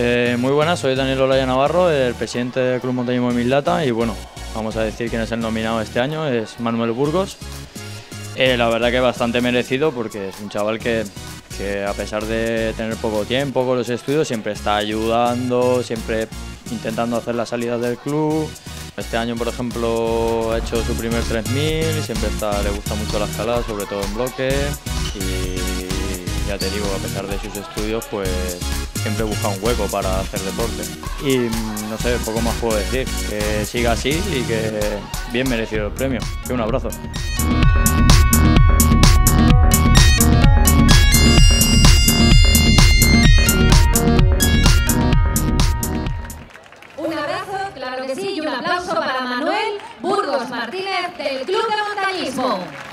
Eh, muy buenas, soy Daniel Olaya Navarro, el presidente del Club Montañismo de Mislata y bueno, vamos a decir quién es el nominado este año, es Manuel Burgos. Eh, la verdad que bastante merecido porque es un chaval que, que a pesar de tener poco tiempo con los estudios siempre está ayudando, siempre intentando hacer las salidas del club. Este año, por ejemplo, ha hecho su primer 3000, siempre está, le gusta mucho la escalada, sobre todo en bloque. Y ya te digo, a pesar de sus estudios, pues siempre busca un hueco para hacer deporte. Y no sé, poco más puedo decir, que siga así y que bien merecido el premio. Que un abrazo. Un abrazo, claro que sí, y un aplauso para Manuel Burgos Martínez del Club de Montañismo.